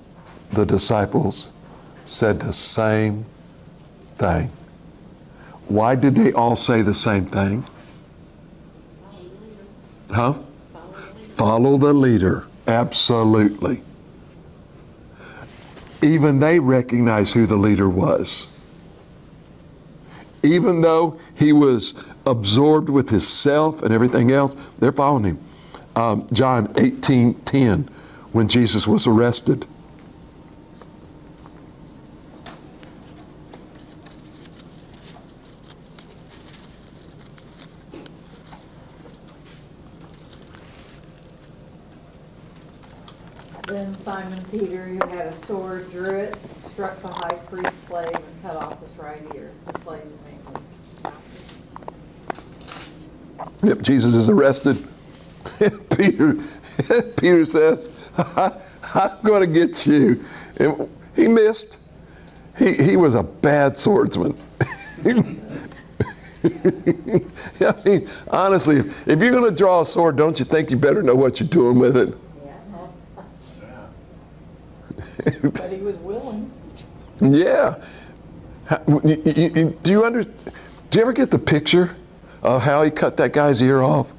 A: the disciples said the same thing. Why did they all say the same thing? Huh? Follow the leader. Absolutely. Even they recognized who the leader was. Even though he was absorbed with his self and everything else, they're following him. Um, John 18 10, when Jesus was arrested.
C: Then Simon Peter, who had a sword, drew it, struck the high priest's slave, and cut off his right ear. The slave's name was Malchus.
A: Yep, Jesus is arrested. Peter, Peter says, I'm going to get you. And he missed. He, he was a bad swordsman. I mean, honestly, if, if you're going to draw a sword, don't you think you better know what you're doing with it?
C: But he was willing.
A: Yeah. Do you under, do you ever get the picture of how he cut that guy's ear off?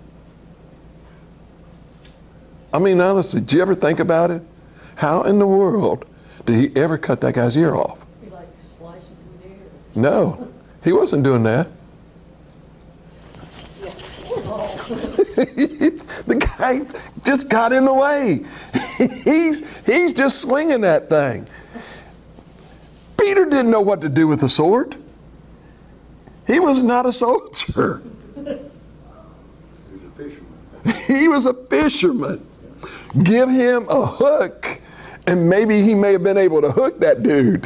A: I mean, honestly, do you ever think about it? How in the world did he ever cut that guy's ear off?
D: Be like slicing through the air.
A: No, he wasn't doing that. the guy just got in the way. he's, he's just swinging that thing. Peter didn't know what to do with a sword. He was not a soldier.
B: He was a fisherman.
A: He was a fisherman. Give him a hook, and maybe he may have been able to hook that dude.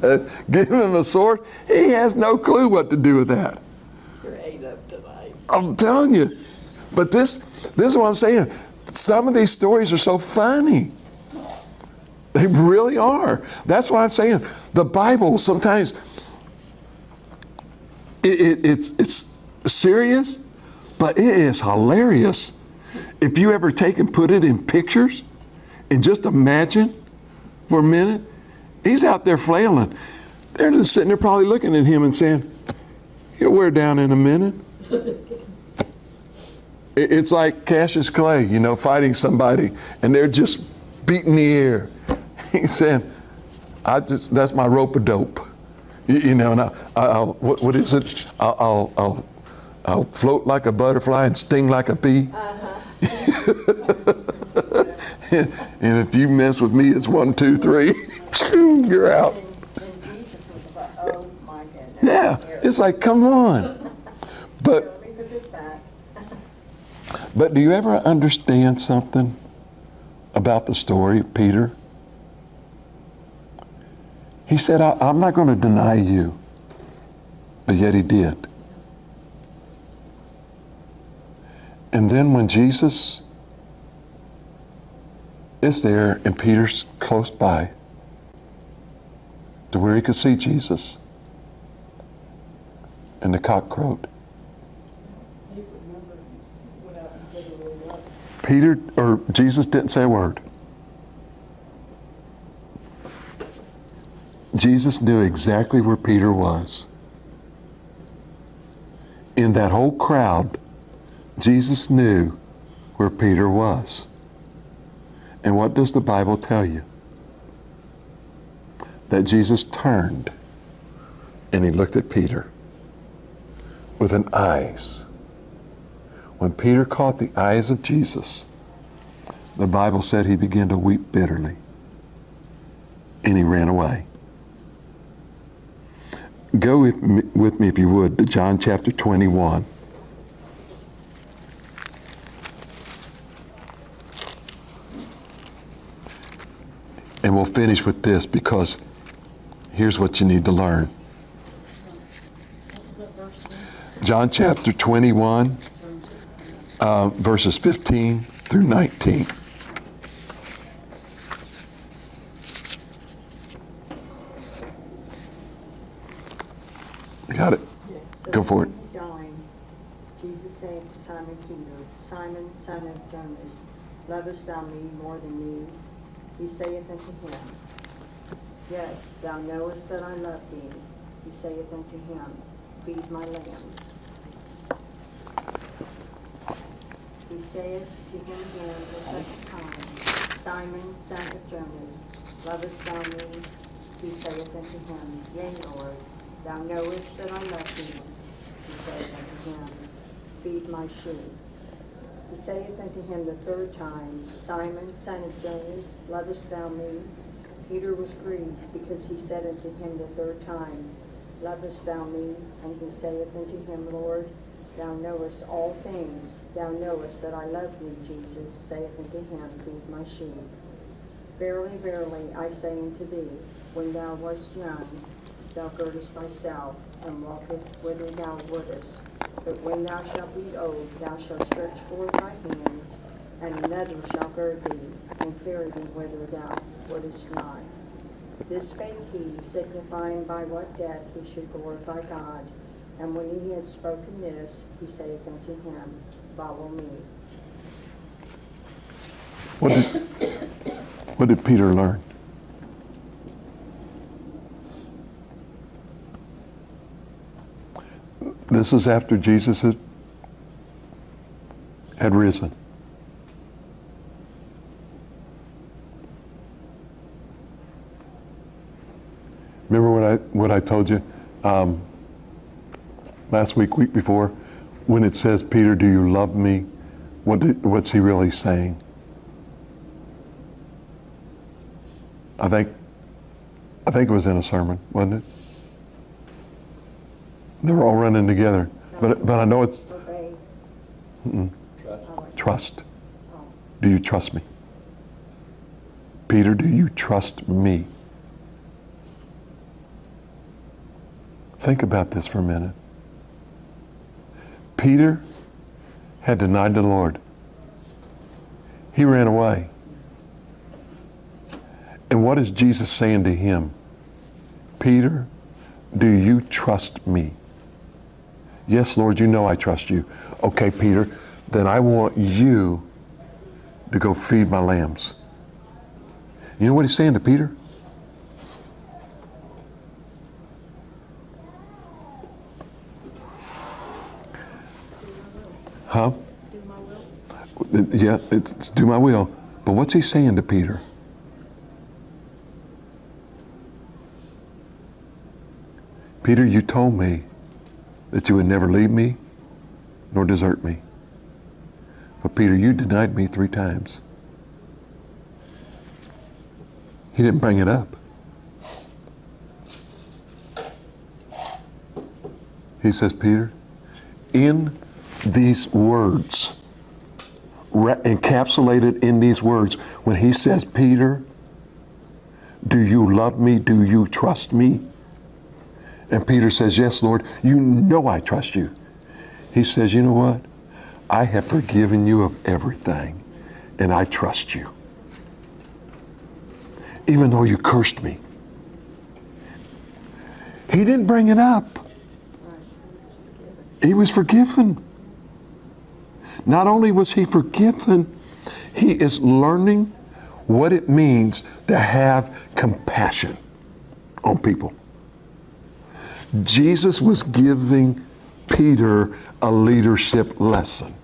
A: but give him a sword, he has no clue what to do with that.
C: Up tonight.
A: I'm telling you. But this, this is what I'm saying. Some of these stories are so funny. They really are. That's why I'm saying the Bible sometimes it, it, it's it's serious, but it is hilarious. If you ever take and put it in pictures, and just imagine for a minute, he's out there flailing. They're just sitting there probably looking at him and saying, "He'll wear down in a minute." It's like Cassius Clay, you know, fighting somebody, and they're just beating the air. He's saying, "I just that's my rope a dope," you, you know. And I, I'll what, what is it? I'll, I'll I'll I'll float like a butterfly and sting like a bee. Uh-huh. and if you mess with me, it's one, two, three. You're out.
E: And Jesus was like, oh my goodness.
A: Yeah, it's like, come on. But
E: Let me put this back.
A: But do you ever understand something about the story of Peter? He said, I, I'm not going to deny you. But yet he did. And then when Jesus is there and Peter's close by to where he could see Jesus, and the cock crowed. Peter or Jesus didn't say a word. Jesus knew exactly where Peter was. In that whole crowd, Jesus knew where Peter was. And what does the Bible tell you? That Jesus turned and he looked at Peter with an eyes. When Peter caught the eyes of Jesus, the Bible said he began to weep bitterly and he ran away. Go with me, with me, if you would, to John chapter 21. And we'll finish with this because here's what you need to learn. John chapter 21, uh, verses 15 through 19. Got it.
C: Yeah, so
A: Go for it.
E: Dying, Jesus said to Simon Peter, Simon, son of Jonas, lovest thou me more than these? He saith unto him, Yes, thou knowest that I love thee. He saith unto him, Feed my lambs. He saith to him again the second time, Simon, son of Jonas, lovest thou me? He saith unto him, Yea, Lord, thou knowest that I love thee. He saith unto him, Feed my sheep. Saith unto him the third time, Simon, son of Jonas, lovest thou me? Peter was grieved because he said unto him the third time, Lovest thou me? And he saith unto him, Lord, thou knowest all things. Thou knowest that I love thee, Jesus saith unto him, Feed my sheep. Verily, verily, I say unto thee, when thou wast young, thou girdest thyself, and walketh whither thou wouldest. But when thou shalt be old, thou shalt stretch forth thy hands, and another shall gird thee, and carry thee whither thou wouldest not. This spake he, signifying by what death he should glorify God. And when he had spoken this, he saith unto him, Follow me.
A: What did, what did Peter learn? This is after Jesus had, had risen. Remember what I what I told you um, last week, week before, when it says, "Peter, do you love me?" What did, what's he really saying? I think I think it was in a sermon, wasn't it? They were all running together, but but I know it's.
B: Trust.
A: trust. Do you trust me? Peter, do you trust me? Think about this for a minute. Peter had denied the Lord. He ran away. And what is Jesus saying to him? Peter, do you trust me? Yes, Lord, you know I trust you. Okay, Peter, then I want you to go feed my lambs. You know what he's saying to Peter? Huh? Yeah, it's, it's do my will. But what's he saying to Peter? Peter, you told me that you would never leave me nor desert me. But Peter, you denied me three times. He didn't bring it up. He says, Peter, in these words, encapsulated in these words, when he says, Peter, do you love me? Do you trust me? And Peter says, Yes, Lord, you know I trust you. He says, You know what? I have forgiven you of everything, and I trust you. Even though you cursed me. He didn't bring it up. He was forgiven. Not only was he forgiven, he is learning what it means to have compassion on people. Jesus was giving Peter a leadership lesson.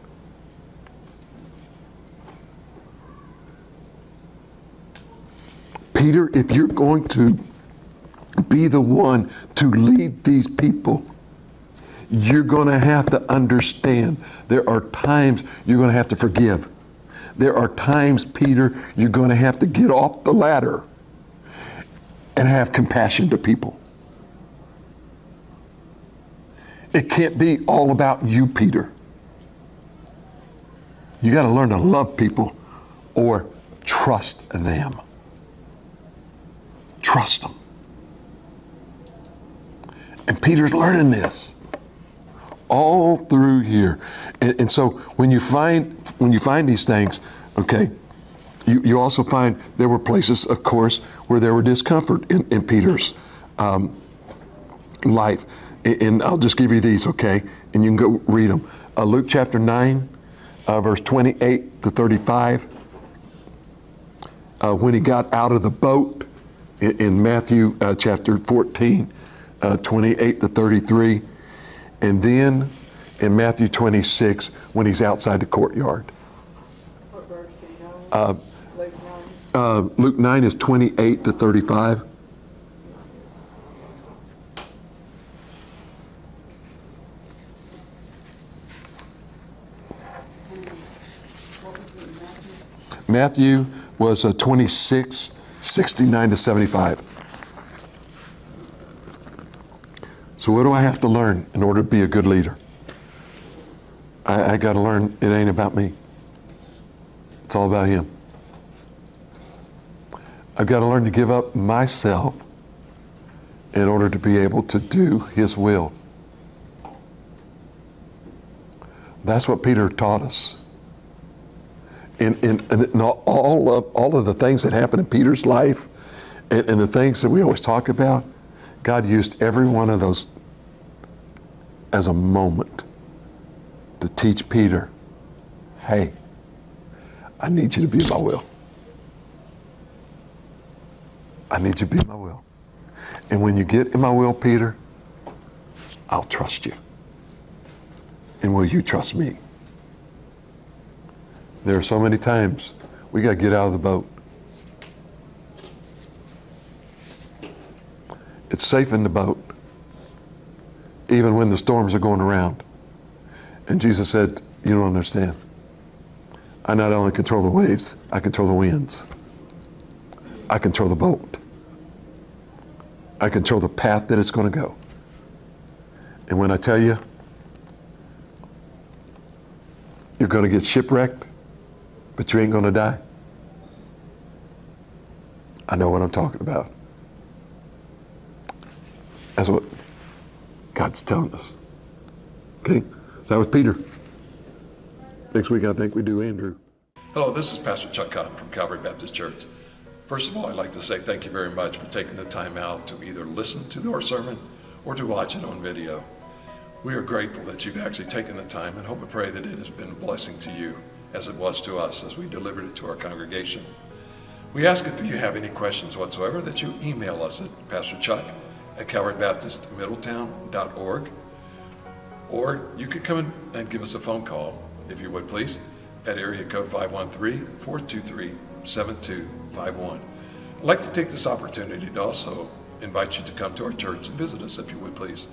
A: Peter, if you're going to be the one to lead these people, you're going to have to understand there are times you're going to have to forgive. There are times, Peter, you're going to have to get off the ladder and have compassion to people. It can't be all about you, Peter. You got to learn to love people or trust them. Trust them. And Peter's learning this all through here. And, and, so when you find when you find these things, okay, you, you also find there were places, of course, where there were discomfort in, in Peter's um,
F: life. And I'll just give you these, okay? And you can go read them. Uh, Luke chapter 9, uh, verse 28 to 35. Uh, when he got out of the boat in, in Matthew uh, chapter 14, uh, 28 to 33. And then in Matthew 26, when he's outside the courtyard.
E: What verse?
F: Uh,
E: Luke nine?
F: uh, Luke 9 is 28 to 35.
D: And what was it, Matthew?
F: Was uh, 26, 69 to 75. So, what do I have to learn in order to be a good leader? I, I got to learn it ain't about me, it's all about Him. I've got to learn to give up myself in order to be able to do His will. That's what Peter taught us. And, and, and all, of, all of the things that happened in Peter's life and, and the things that we always talk about, God used every one of those as a moment to teach Peter, hey, I need you to be my will. I need you to be my will. And when you get in my will, Peter, I'll trust you. And will you trust me? There are so many times we got to get out of the boat. It's safe in the boat, even when the storms are going around. And Jesus said, You don't understand. I not only control the waves, I control the winds. I control the boat. I control the path that it's going to go. And when I tell you, you're going to get shipwrecked, but you ain't to die. I know what I'm talking about. That's what God's telling us. Okay? So that was Peter. Next week, I think we do Andrew.
A: Hello, this is Pastor Chuck Cotton from Calvary Baptist Church. First of all, I'd like to say thank you very much for taking the time out to either listen to our sermon or to watch it on video. We are grateful that you've actually taken the time and hope and pray that it has been a blessing to you as it was to us as we delivered it to our congregation. We ask if you have any questions whatsoever that you email us at Pastor Chuck at calvarybaptistmiddletown.org or you could come and give us a phone call, if you would please, at area code 513-423-7251. I'd like to take this opportunity to also invite you to come to our church and visit us, if you would please.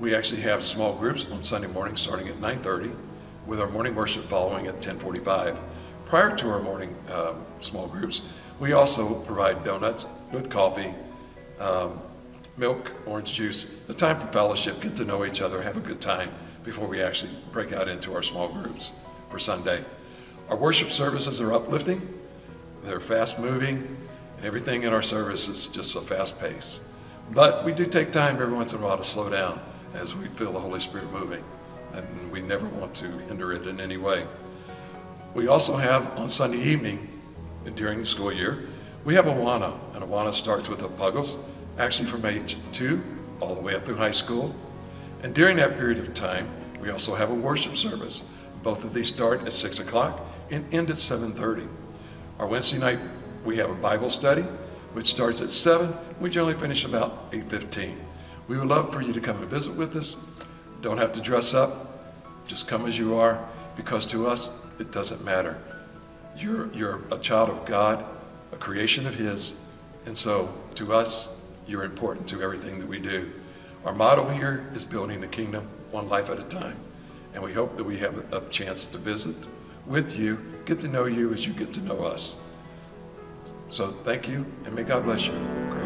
A: We actually have small groups on Sunday morning starting at 9.30 with our morning worship following at 10.45. Prior to our morning um, small groups, we also provide donuts with coffee, um, milk, orange juice, a time for fellowship, get to know each other, have a good time before we actually break out into our small groups for Sunday. Our worship services are uplifting, they're fast moving, and everything in our service is just a fast pace. But we do take time every once in a while to slow down as we feel the Holy Spirit moving, and we never want to hinder it in any way. We also have on Sunday evening during the school year, we have Awana, and Awana starts with a Puggles, actually from age two all the way up through high school. And during that period of time, we also have a worship service. Both of these start at 6 o'clock and end at 7.30. Our Wednesday night, we have a Bible study, which starts at 7. We generally finish about 8.15. We would love for you to come and visit with us. Don't have to dress up. Just come as you are, because to us, it doesn't matter. You're, you're a child of God, a creation of His, and so to us, you're important to everything that we do. Our motto here is building the kingdom one life at a time. And we hope that we have a chance to visit with you, get to know you as you get to know us. So thank you, and may God bless you.